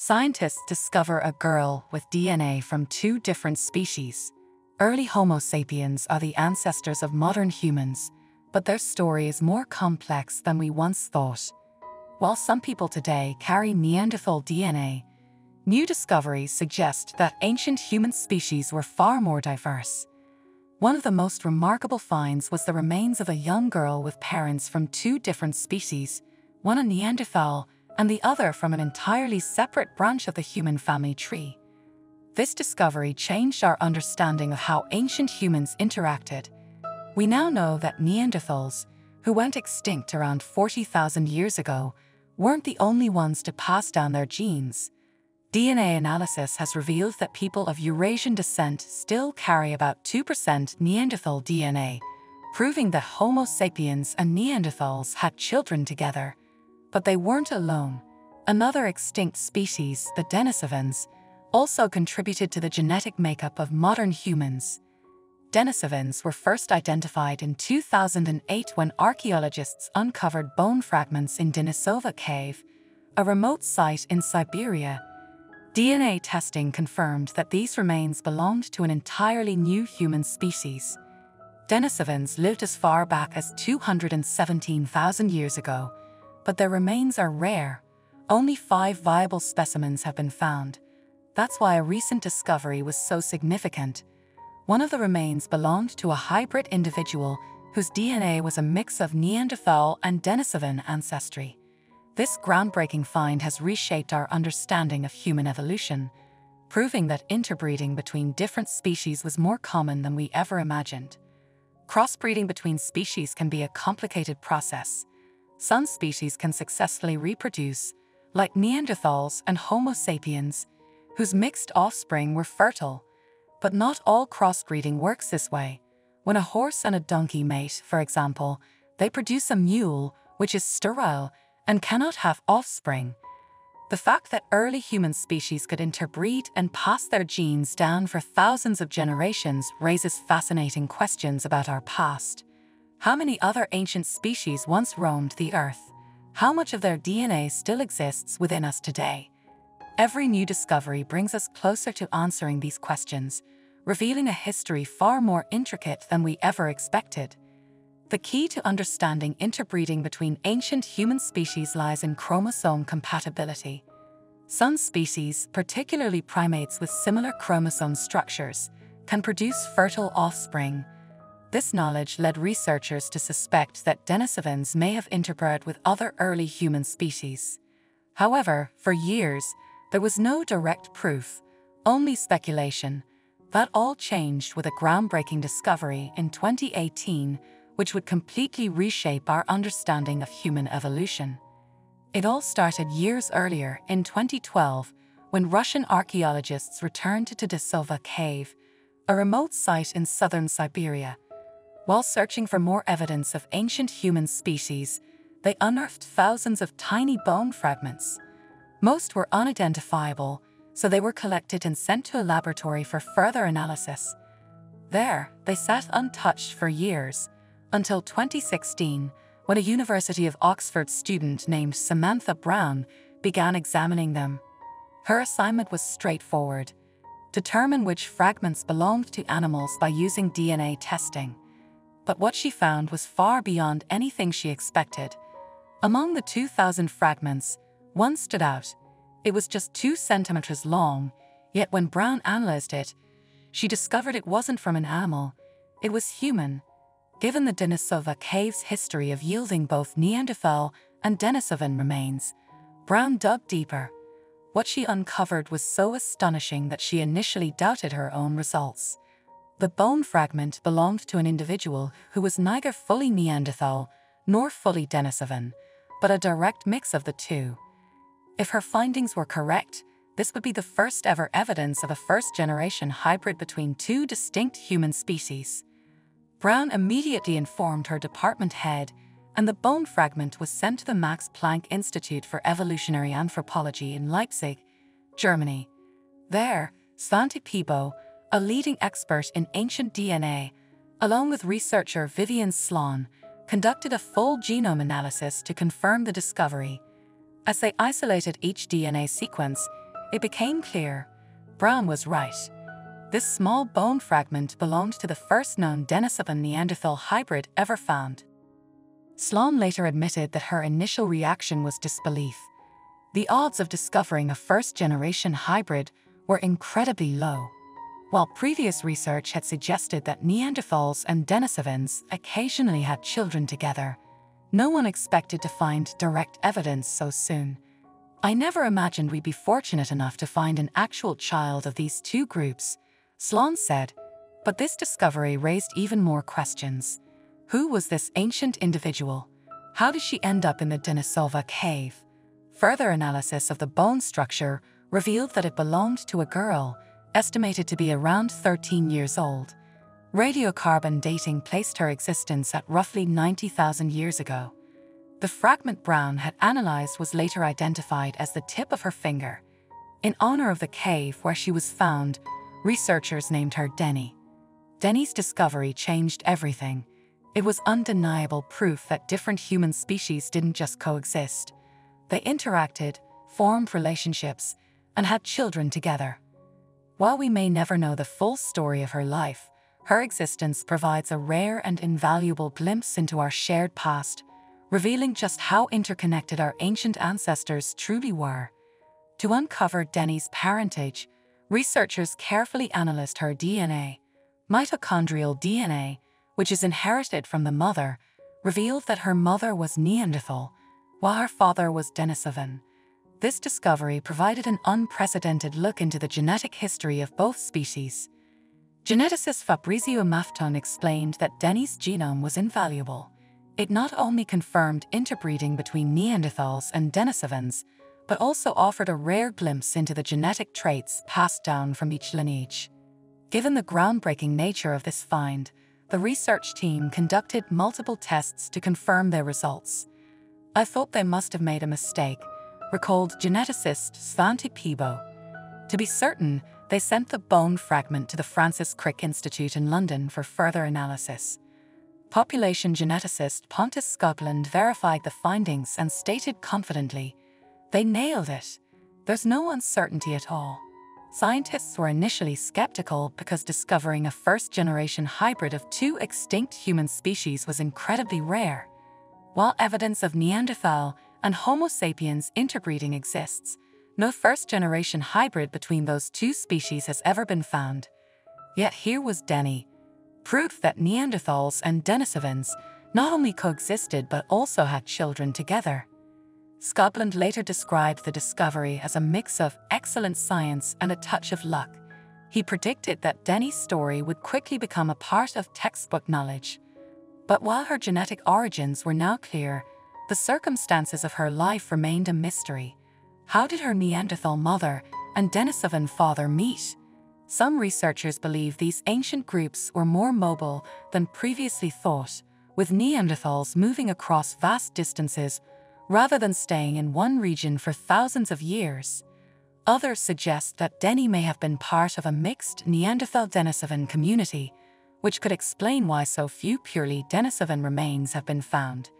Scientists discover a girl with DNA from two different species. Early Homo sapiens are the ancestors of modern humans, but their story is more complex than we once thought. While some people today carry Neanderthal DNA, new discoveries suggest that ancient human species were far more diverse. One of the most remarkable finds was the remains of a young girl with parents from two different species, one a Neanderthal and the other from an entirely separate branch of the human family tree. This discovery changed our understanding of how ancient humans interacted. We now know that Neanderthals, who went extinct around 40,000 years ago, weren't the only ones to pass down their genes. DNA analysis has revealed that people of Eurasian descent still carry about 2% Neanderthal DNA, proving that Homo sapiens and Neanderthals had children together. But they weren't alone. Another extinct species, the Denisovans, also contributed to the genetic makeup of modern humans. Denisovans were first identified in 2008 when archaeologists uncovered bone fragments in Denisova Cave, a remote site in Siberia DNA testing confirmed that these remains belonged to an entirely new human species. Denisovans lived as far back as 217,000 years ago, but their remains are rare. Only five viable specimens have been found. That's why a recent discovery was so significant. One of the remains belonged to a hybrid individual whose DNA was a mix of Neanderthal and Denisovan ancestry. This groundbreaking find has reshaped our understanding of human evolution, proving that interbreeding between different species was more common than we ever imagined. Crossbreeding between species can be a complicated process. Some species can successfully reproduce, like Neanderthals and Homo sapiens, whose mixed offspring were fertile. But not all crossbreeding works this way. When a horse and a donkey mate, for example, they produce a mule, which is sterile and cannot have offspring. The fact that early human species could interbreed and pass their genes down for thousands of generations raises fascinating questions about our past. How many other ancient species once roamed the Earth? How much of their DNA still exists within us today? Every new discovery brings us closer to answering these questions, revealing a history far more intricate than we ever expected. The key to understanding interbreeding between ancient human species lies in chromosome compatibility. Some species, particularly primates with similar chromosome structures, can produce fertile offspring. This knowledge led researchers to suspect that Denisovans may have interbred with other early human species. However, for years, there was no direct proof, only speculation. That all changed with a groundbreaking discovery in 2018 which would completely reshape our understanding of human evolution. It all started years earlier, in 2012, when Russian archaeologists returned to Denisova Cave, a remote site in southern Siberia. While searching for more evidence of ancient human species, they unearthed thousands of tiny bone fragments. Most were unidentifiable, so they were collected and sent to a laboratory for further analysis. There, they sat untouched for years, until 2016, when a University of Oxford student named Samantha Brown began examining them. Her assignment was straightforward determine which fragments belonged to animals by using DNA testing. But what she found was far beyond anything she expected. Among the 2,000 fragments, one stood out. It was just two centimeters long, yet when Brown analyzed it, she discovered it wasn't from an animal, it was human. Given the Denisova cave's history of yielding both Neanderthal and Denisovan remains, Brown dug deeper. What she uncovered was so astonishing that she initially doubted her own results. The bone fragment belonged to an individual who was neither fully Neanderthal nor fully Denisovan, but a direct mix of the two. If her findings were correct, this would be the first ever evidence of a first generation hybrid between two distinct human species. Brown immediately informed her department head, and the bone fragment was sent to the Max Planck Institute for Evolutionary Anthropology in Leipzig, Germany. There, Svante Pääbo, a leading expert in ancient DNA, along with researcher Viviane Slon, conducted a full genome analysis to confirm the discovery. As they isolated each DNA sequence, it became clear Brown was right. This small bone fragment belonged to the first known Denisovan Neanderthal hybrid ever found. Slon later admitted that her initial reaction was disbelief. The odds of discovering a first generation hybrid were incredibly low. While previous research had suggested that Neanderthals and Denisovans occasionally had children together, no one expected to find direct evidence so soon. I never imagined we'd be fortunate enough to find an actual child of these two groups, Slon said, but this discovery raised even more questions. Who was this ancient individual? How did she end up in the Denisova cave? Further analysis of the bone structure revealed that it belonged to a girl estimated to be around 13 years old. Radiocarbon dating placed her existence at roughly 90,000 years ago. The fragment Brown had analyzed was later identified as the tip of her finger. In honor of the cave where she was found, researchers named her Denny. Denny's discovery changed everything. It was undeniable proof that different human species didn't just coexist. They interacted, formed relationships, and had children together. While we may never know the full story of her life, her existence provides a rare and invaluable glimpse into our shared past, revealing just how interconnected our ancient ancestors truly were. To uncover Denny's parentage, researchers carefully analyzed her DNA. Mitochondrial DNA, which is inherited from the mother, revealed that her mother was Neanderthal, while her father was Denisovan. This discovery provided an unprecedented look into the genetic history of both species. Geneticist Fabrizio Mafton explained that Denny's genome was invaluable. It not only confirmed interbreeding between Neanderthals and Denisovans, but also offered a rare glimpse into the genetic traits passed down from each lineage. Given the groundbreaking nature of this find, the research team conducted multiple tests to confirm their results. I thought they must have made a mistake, recalled geneticist Svante Pääbo. To be certain, they sent the bone fragment to the Francis Crick Institute in London for further analysis. Population geneticist Pontus Skoglund verified the findings and stated confidently, They nailed it. There's no uncertainty at all. Scientists were initially skeptical because discovering a first generation hybrid of two extinct human species was incredibly rare. While evidence of Neanderthal and Homo sapiens interbreeding exists, no first generation hybrid between those two species has ever been found. Yet here was Denny, proof that Neanderthals and Denisovans not only coexisted but also had children together. Skoglund later described the discovery as a mix of excellent science and a touch of luck. He predicted that Denny's story would quickly become a part of textbook knowledge. But while her genetic origins were now clear, the circumstances of her life remained a mystery. How did her Neanderthal mother and Denisovan father meet? Some researchers believe these ancient groups were more mobile than previously thought, with Neanderthals moving across vast distances rather than staying in one region for thousands of years. Others suggest that Denny may have been part of a mixed Neanderthal Denisovan community, which could explain why so few purely Denisovan remains have been found.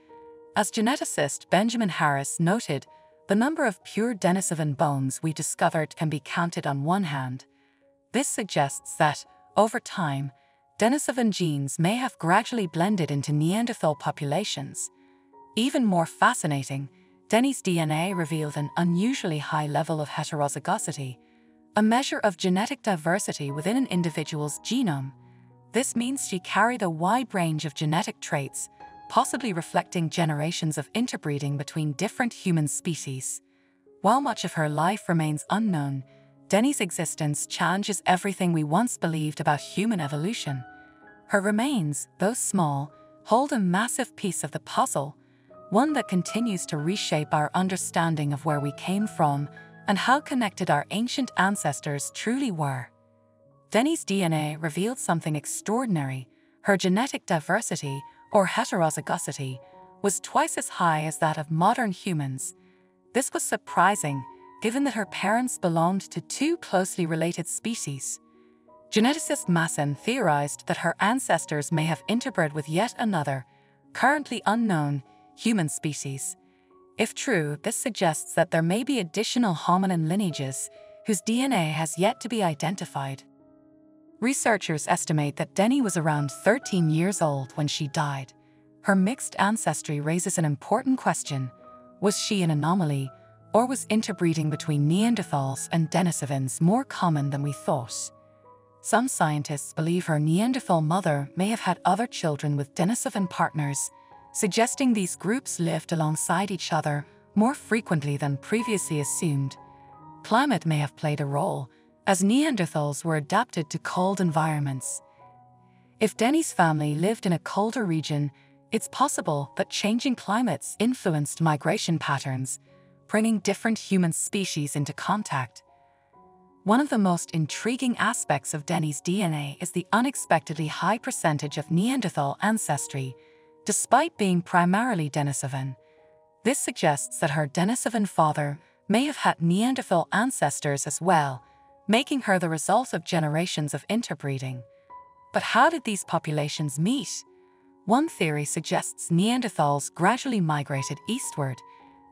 As geneticist Benjamin Harris noted, the number of pure Denisovan bones we discovered can be counted on one hand. This suggests that, over time, Denisovan genes may have gradually blended into Neanderthal populations. Even more fascinating, Denny's DNA revealed an unusually high level of heterozygosity, a measure of genetic diversity within an individual's genome. This means she carried a wide range of genetic traits possibly reflecting generations of interbreeding between different human species. While much of her life remains unknown, Denny's existence challenges everything we once believed about human evolution. Her remains, though small, hold a massive piece of the puzzle, one that continues to reshape our understanding of where we came from and how connected our ancient ancestors truly were. Denny's DNA revealed something extraordinary. Her genetic diversity or heterozygosity, was twice as high as that of modern humans. This was surprising, given that her parents belonged to two closely related species. Geneticist Masson theorized that her ancestors may have interbred with yet another, currently unknown, human species. If true, this suggests that there may be additional hominin lineages whose DNA has yet to be identified. Researchers estimate that Denny was around 13 years old when she died. Her mixed ancestry raises an important question. Was she an anomaly, or was interbreeding between Neanderthals and Denisovans more common than we thought? Some scientists believe her Neanderthal mother may have had other children with Denisovan partners, suggesting these groups lived alongside each other more frequently than previously assumed. Climate may have played a role, as Neanderthals were adapted to cold environments. If Denny's family lived in a colder region, it's possible that changing climates influenced migration patterns, bringing different human species into contact. One of the most intriguing aspects of Denny's DNA is the unexpectedly high percentage of Neanderthal ancestry, despite being primarily Denisovan. This suggests that her Denisovan father may have had Neanderthal ancestors as well, making her the result of generations of interbreeding. But how did these populations meet? One theory suggests Neanderthals gradually migrated eastward,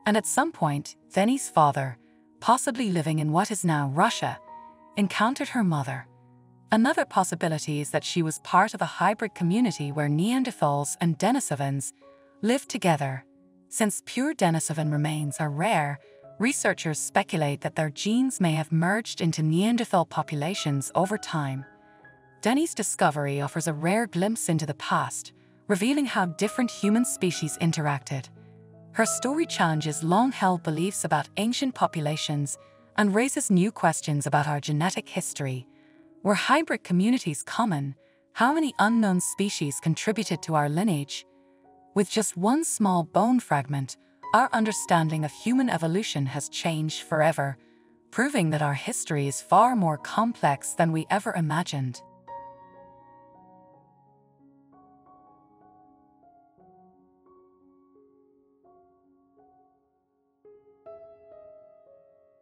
and at some point, Denny's father, possibly living in what is now Russia, encountered her mother. Another possibility is that she was part of a hybrid community where Neanderthals and Denisovans lived together. Since pure Denisovan remains are rare, researchers speculate that their genes may have merged into Neanderthal populations over time. Denny's discovery offers a rare glimpse into the past, revealing how different human species interacted. Her story challenges long-held beliefs about ancient populations and raises new questions about our genetic history. Were hybrid communities common? How many unknown species contributed to our lineage? With just one small bone fragment, our understanding of human evolution has changed forever, proving that our history is far more complex than we ever imagined.